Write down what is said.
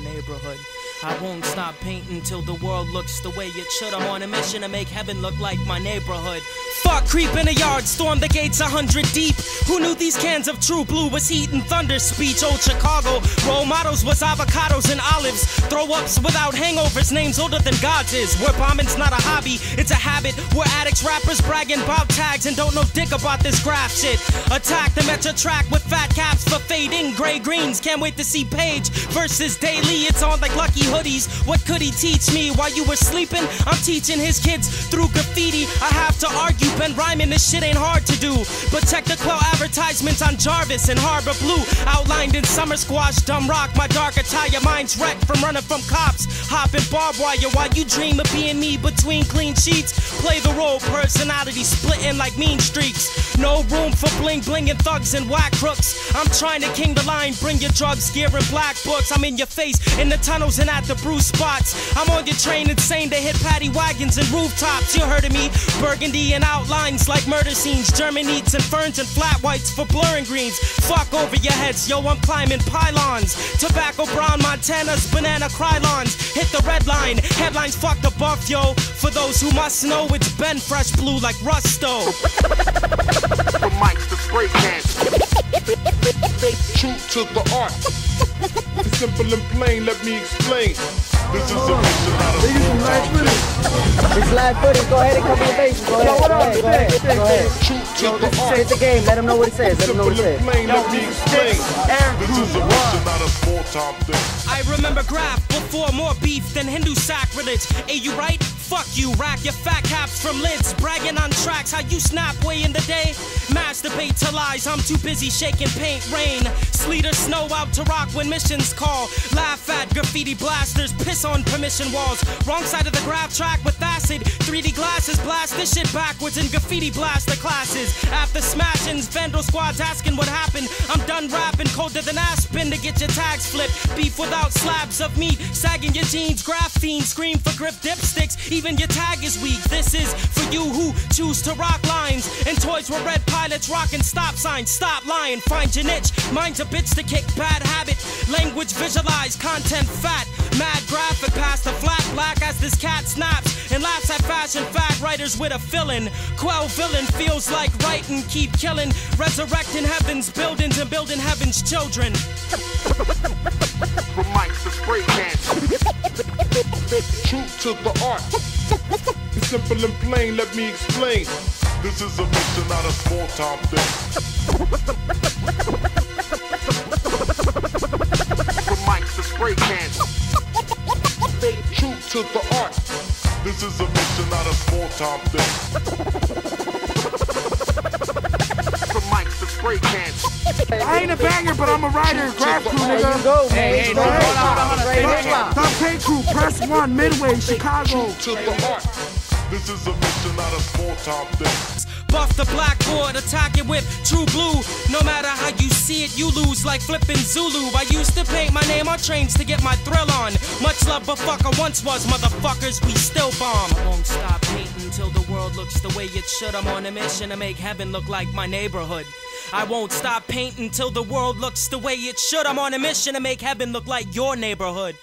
neighborhood. I won't stop painting till the world looks the way it should. I'm on a mission to make heaven look like my neighborhood. Fuck, creep in a yard, storm the gates a hundred deep. Who knew these cans of true blue was heat and thunder speech? Old Chicago, role models was avocados and olives. Throw ups without hangovers, names older than God's is. Where bombing's not a hobby, it's a habit. We're addicts, rappers bragging about tags and don't know dick about this graff shit. Attack the Metro track with fat caps for fading gray greens. Can't wait to see Page versus Daily. It's on like Lucky hoodies. What could he teach me while you were sleeping? I'm teaching his kids through graffiti. I have to argue, been rhyming, this shit ain't hard to do. But Qwel advertisements on Jarvis and Harbor Blue. Outlined in summer squash, dumb rock, my dark attire. Mind's wrecked from running from cops. Hopping barbed wire while you dream of being me between clean sheets. Play the role, personality splitting like mean streaks. No room for bling bling and thugs and whack crooks. I'm trying to king the line, bring your drugs, gear and black books. I'm in your face, in the tunnels and at the bruise spots. I'm on your train, insane to hit paddy wagons and rooftops. You heard of me, burgundy and outlines like murder scenes. German eats and ferns and flat whites for blurring greens. Fuck over your heads, yo, I'm climbing pylons. Tobacco brown Montanas, banana krylons. Hit the red line, headlines fuck the buff, yo. For those who must know, it's Ben Fresh Blue like Rusto. From mics to. True to the art. It's simple and plain, let me explain. This is a mission, not a small town It's live footage. Go ahead and cover your bases. Go ahead. Go ahead. Go ahead. Go ahead. True to the Say art. it's a game. Let them know what it says. Let them know what Simple it and says. plain, let me explain. This is a mission, not a small time thing. I remember graff before more beef than Hindu sacrilege. Hey, you right? Fuck you, rack your fat caps from lids. Bragging on tracks, how you snap way in the day. Masturbate to lies, I'm too busy shaking paint rain. Sleet or snow out to rock when missions call. Laugh at graffiti blasters, piss on permission walls. Wrong side of the graph track with acid. 3D glasses blast this shit backwards in graffiti blaster classes. After smashings, vandal squads asking what happened. I'm done rapping, colder than Aspen to get your tags flipped. Beef without slabs of meat, sagging your jeans, graphene, scream for grip dipsticks. Even your tag is weak. This is for you who choose to rock lines. And toys were red pilots rocking stop signs. Stop lying, find your niche. Mine's a bitch to kick, bad habit. Language visualize, content fat. Mad graphic past the flat black as this cat snaps. And laughs at fashion fat writers with a fill-in. Qwel villain feels like writing, keep killing. Resurrecting heavens, buildings, and building heaven's children. From mics to spray cans. True to the art. It's simple and plain, let me explain. This is a mission, not a small time thing. From mics to spray cans. True to the art. This is a mission, not a small time thing. From mics to spray cans. I ain't a banger, but I'm a writer. Grab crew, There you nigga. go, man. Hey, hey, Go no, ahead. hold on, hold on, Right stay here. there. Dub K crew, press one, Midway, Chicago. to the art. This is a mission, not a small time thing. Buff the blackboard, attack it with true blue. No matter how you see it, you lose like flipping Zulu. I used to paint my name on trains to get my thrill on. Much love, but fuck I once was, motherfuckers, we still bomb. I won't stop painting till the world looks the way it should. I'm on a mission to make heaven look like my neighborhood. I won't stop painting till the world looks the way it should. I'm on a mission to make heaven look like your neighborhood.